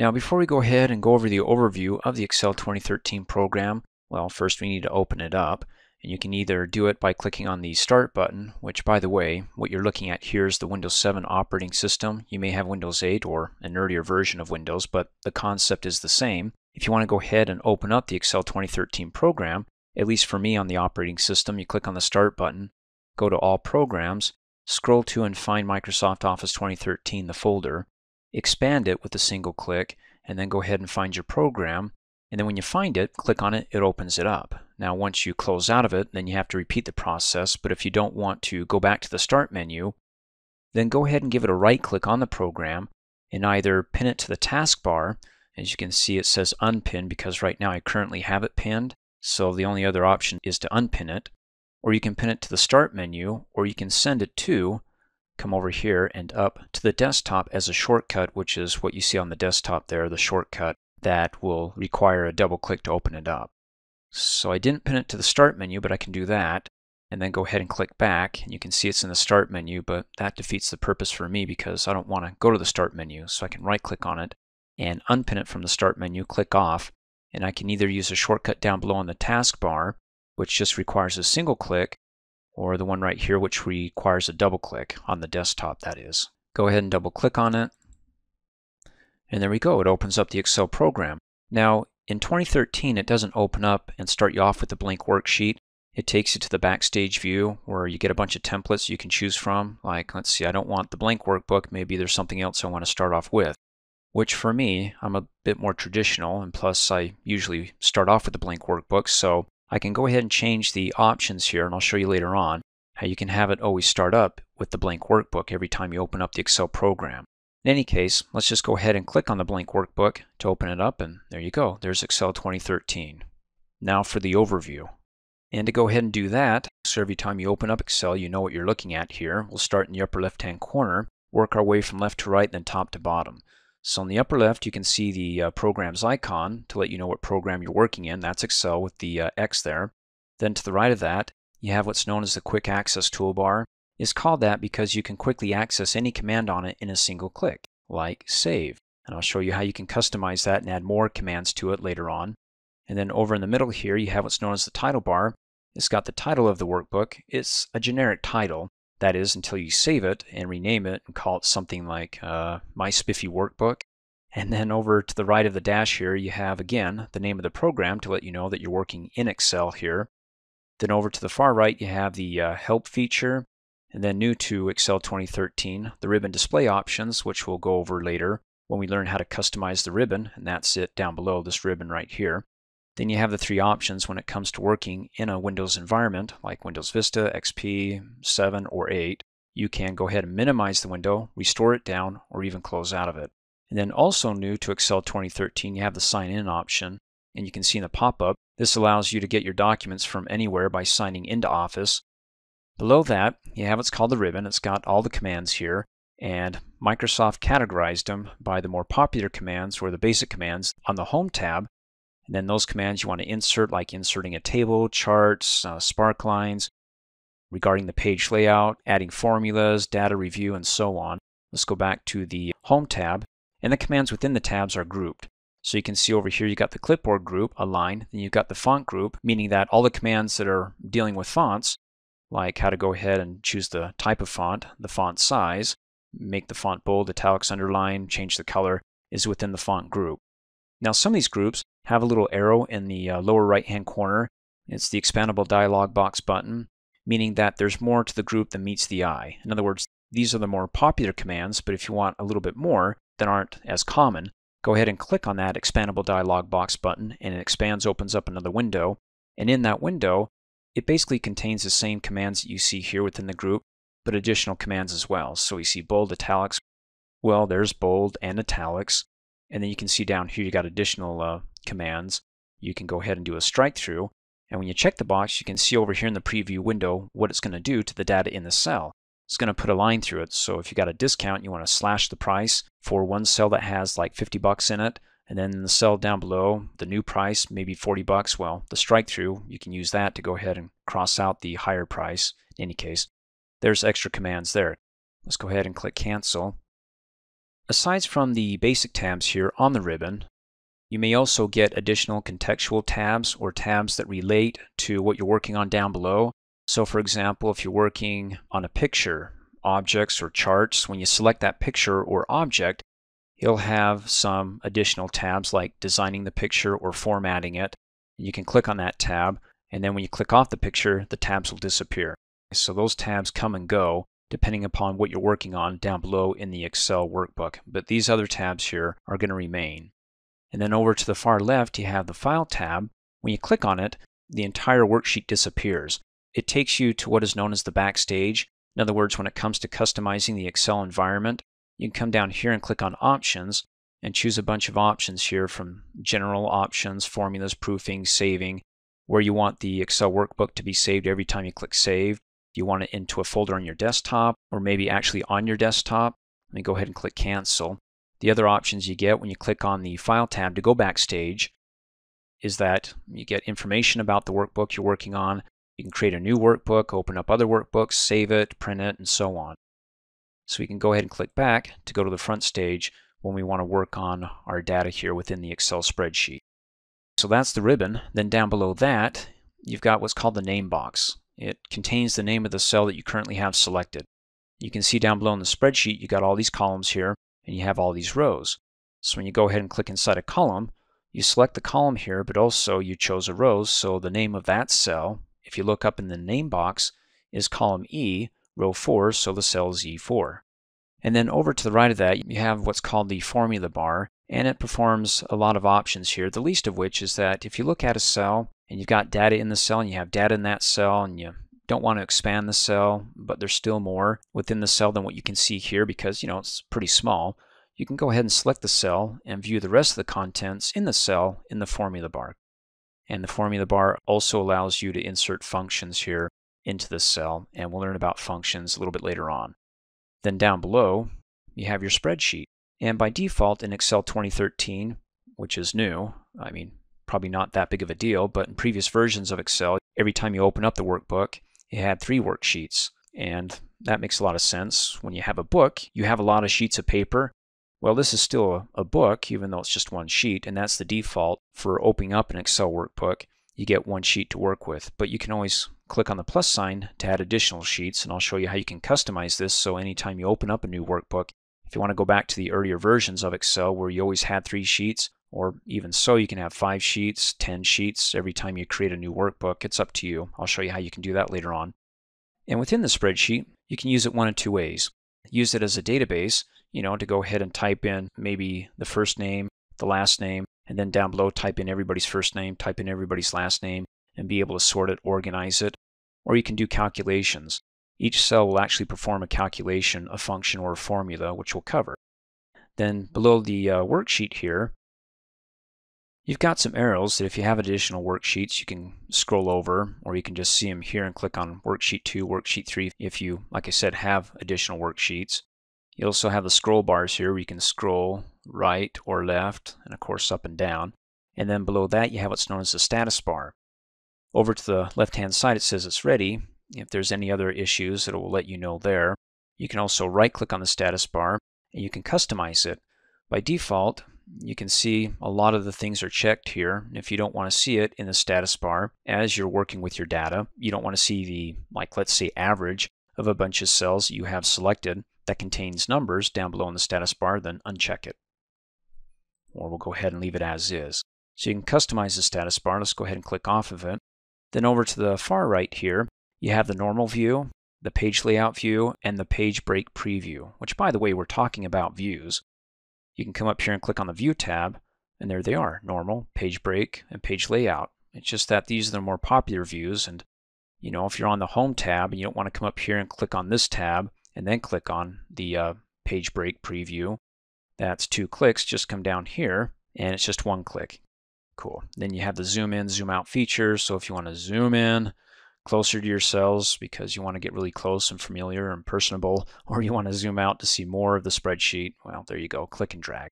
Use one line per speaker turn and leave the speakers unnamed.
Now before we go ahead and go over the overview of the Excel 2013 program, well first we need to open it up and you can either do it by clicking on the Start button, which by the way, what you're looking at here is the Windows 7 operating system. You may have Windows 8 or an earlier version of Windows, but the concept is the same. If you want to go ahead and open up the Excel 2013 program, at least for me on the operating system, you click on the Start button, go to All Programs, scroll to and find Microsoft Office 2013, the folder, expand it with a single click, and then go ahead and find your program. And then when you find it, click on it, it opens it up. Now once you close out of it, then you have to repeat the process, but if you don't want to go back to the Start menu, then go ahead and give it a right click on the program and either pin it to the taskbar. As you can see it says unpin because right now I currently have it pinned, so the only other option is to unpin it. Or you can pin it to the Start menu, or you can send it to, come over here and up to the desktop as a shortcut, which is what you see on the desktop there, the shortcut that will require a double click to open it up. So I didn't pin it to the start menu, but I can do that and then go ahead and click back and you can see it's in the start menu but that defeats the purpose for me because I don't want to go to the start menu so I can right click on it and unpin it from the start menu click off and I can either use a shortcut down below on the taskbar which just requires a single click or the one right here which requires a double click on the desktop that is. Go ahead and double click on it and there we go it opens up the Excel program. Now in 2013, it doesn't open up and start you off with a blank worksheet. It takes you to the backstage view where you get a bunch of templates you can choose from. Like, let's see, I don't want the blank workbook. Maybe there's something else I want to start off with. Which for me, I'm a bit more traditional, and plus I usually start off with the blank workbook, so I can go ahead and change the options here, and I'll show you later on how you can have it always start up with the blank workbook every time you open up the Excel program. In any case, let's just go ahead and click on the blank workbook to open it up and there you go, there's Excel 2013. Now for the overview. And to go ahead and do that, so every time you open up Excel you know what you're looking at here. We'll start in the upper left hand corner, work our way from left to right then top to bottom. So on the upper left you can see the uh, programs icon to let you know what program you're working in. That's Excel with the uh, X there. Then to the right of that you have what's known as the quick access toolbar It's called that because you can quickly access any command on it in a single click, like save. And I'll show you how you can customize that and add more commands to it later on. And then over in the middle here, you have what's known as the title bar. It's got the title of the workbook. It's a generic title. That is until you save it and rename it and call it something like uh, My Spiffy Workbook. And then over to the right of the dash here, you have again the name of the program to let you know that you're working in Excel here. Then over to the far right, you have the uh, Help feature. And then new to Excel 2013, the ribbon display options, which we'll go over later when we learn how to customize the ribbon, and that's it down below, this ribbon right here. Then you have the three options when it comes to working in a Windows environment, like Windows Vista, XP, 7, or 8. You can go ahead and minimize the window, restore it down, or even close out of it. And then also new to Excel 2013, you have the sign in option. And you can see in the pop-up, this allows you to get your documents from anywhere by signing into Office Below that, you have what's called the ribbon. It's got all the commands here, and Microsoft categorized them by the more popular commands or the basic commands on the Home tab. And then those commands you want to insert, like inserting a table, charts, uh, spark lines, regarding the page layout, adding formulas, data review, and so on. Let's go back to the Home tab, and the commands within the tabs are grouped. So you can see over here you got the clipboard group, align, then you've got the font group, meaning that all the commands that are dealing with fonts like how to go ahead and choose the type of font, the font size, make the font bold, italics, underline, change the color, is within the font group. Now some of these groups have a little arrow in the uh, lower right hand corner. It's the expandable dialog box button, meaning that there's more to the group than meets the eye. In other words, these are the more popular commands, but if you want a little bit more that aren't as common, go ahead and click on that expandable dialog box button and it expands, opens up another window. And in that window, it basically contains the same commands that you see here within the group, but additional commands as well. So we see bold, italics. Well, there's bold and italics. And then you can see down here you got additional uh, commands. You can go ahead and do a strike through. And when you check the box, you can see over here in the preview window what it's going to do to the data in the cell. It's going to put a line through it. So if you got a discount, you want to slash the price for one cell that has like 50 bucks in it. And then the cell down below, the new price, maybe 40 bucks. Well, the strike through, you can use that to go ahead and cross out the higher price. In any case, there's extra commands there. Let's go ahead and click cancel. Aside from the basic tabs here on the ribbon, you may also get additional contextual tabs or tabs that relate to what you're working on down below. So for example, if you're working on a picture, objects or charts, when you select that picture or object, you'll have some additional tabs like designing the picture or formatting it. You can click on that tab, and then when you click off the picture, the tabs will disappear. So those tabs come and go depending upon what you're working on down below in the Excel workbook. But these other tabs here are going to remain. And then over to the far left, you have the File tab. When you click on it, the entire worksheet disappears. It takes you to what is known as the backstage. In other words, when it comes to customizing the Excel environment, you can come down here and click on Options and choose a bunch of options here from General Options, Formulas, Proofing, Saving, where you want the Excel workbook to be saved every time you click Save. You want it into a folder on your desktop or maybe actually on your desktop? Let me go ahead and click Cancel. The other options you get when you click on the File tab to go backstage is that you get information about the workbook you're working on. You can create a new workbook, open up other workbooks, save it, print it, and so on. So we can go ahead and click back to go to the front stage when we want to work on our data here within the Excel spreadsheet. So that's the ribbon. Then down below that, you've got what's called the name box. It contains the name of the cell that you currently have selected. You can see down below in the spreadsheet, you've got all these columns here and you have all these rows. So when you go ahead and click inside a column, you select the column here, but also you chose a row, so the name of that cell, if you look up in the name box, is column E, row 4, so the cell is E4. And then over to the right of that, you have what's called the formula bar, and it performs a lot of options here, the least of which is that if you look at a cell and you've got data in the cell and you have data in that cell and you don't want to expand the cell, but there's still more within the cell than what you can see here because, you know, it's pretty small, you can go ahead and select the cell and view the rest of the contents in the cell in the formula bar. And the formula bar also allows you to insert functions here into the cell, and we'll learn about functions a little bit later on. Then down below, you have your spreadsheet. And by default in Excel 2013, which is new, I mean, probably not that big of a deal, but in previous versions of Excel, every time you open up the workbook, it had three worksheets. And that makes a lot of sense. When you have a book, you have a lot of sheets of paper. Well, this is still a, book, even though it's just one sheet, and that's the default for opening up an Excel workbook. You get one sheet to work with, but you can always click on the plus sign to add additional sheets, and I'll show you how you can customize this so anytime you open up a new workbook, if you want to go back to the earlier versions of Excel where you always had three sheets, or even so, you can have five sheets, 10 sheets every time you create a new workbook. It's up to you. I'll show you how you can do that later on. And within the spreadsheet, you can use it one of two ways. Use it as a database, you know, to go ahead and type in maybe the first name, the last name, and then down below type in everybody's first name, type in everybody's last name, and be able to sort it, organize it. Or you can do calculations. Each cell will actually perform a calculation, a function, or a formula, which we'll cover. Then below the uh, worksheet here, You've got some arrows that if you have additional worksheets, you can scroll over, or you can just see them here and click on worksheet 2, worksheet 3 if you, like I said, have additional worksheets. You also have the scroll bars here where you can scroll right or left, and of course up and down. And then below that you have what's known as the status bar. Over to the left-hand side it says it's ready. If there's any other issues, it will let you know there. You can also right-click on the status bar, and you can customize it. By default, you can see a lot of the things are checked here. If you don't want to see it in the status bar as you're working with your data, you don't want to see the, like let's say average of a bunch of cells you have selected that contains numbers down below in the status bar, then uncheck it. Or we'll go ahead and leave it as is. So you can customize the status bar. Let's go ahead and click off of it. Then over to the far right here, you have the normal view, the page layout view, and the page break preview, which by the way, we're talking about views you can come up here and click on the View tab, and there they are, Normal, Page Break, and Page Layout. It's just that these are the more popular views, and you know, if you're on the Home tab and you don't want to come up here and click on this tab and then click on the uh, Page Break Preview, that's two clicks, just come down here, and it's just one click. Cool. Then you have the zoom in, zoom out features. So if you want to zoom in, closer to your cells because you want to get really close and familiar and personable, or you want to zoom out to see more of the spreadsheet, well, there you go, click and drag.